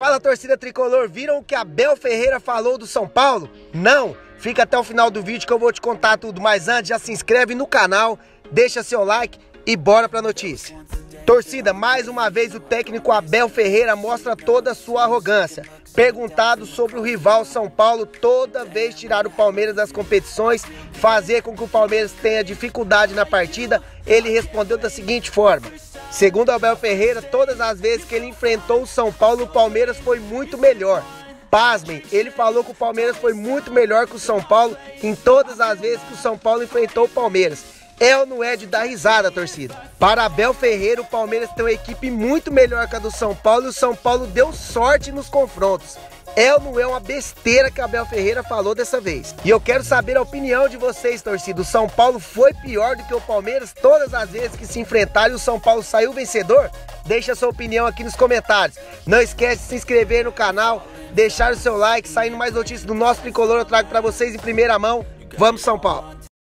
Fala torcida tricolor, viram o que Abel Ferreira falou do São Paulo? Não? Fica até o final do vídeo que eu vou te contar tudo, mas antes já se inscreve no canal, deixa seu like e bora pra notícia. Torcida, mais uma vez o técnico Abel Ferreira mostra toda a sua arrogância. Perguntado sobre o rival São Paulo, toda vez tirar o Palmeiras das competições, fazer com que o Palmeiras tenha dificuldade na partida, ele respondeu da seguinte forma: Segundo Abel Ferreira, todas as vezes que ele enfrentou o São Paulo, o Palmeiras foi muito melhor. Pasmem, ele falou que o Palmeiras foi muito melhor que o São Paulo em todas as vezes que o São Paulo enfrentou o Palmeiras. É ou não é de dar risada, torcida? Para Abel Ferreira, o Palmeiras tem uma equipe muito melhor que a do São Paulo e o São Paulo deu sorte nos confrontos. É ou não é uma besteira que Abel Ferreira falou dessa vez? E eu quero saber a opinião de vocês, torcida. O São Paulo foi pior do que o Palmeiras todas as vezes que se enfrentaram e o São Paulo saiu vencedor? Deixa a sua opinião aqui nos comentários. Não esquece de se inscrever no canal, deixar o seu like, saindo mais notícias do nosso tricolor eu trago para vocês em primeira mão. Vamos São Paulo!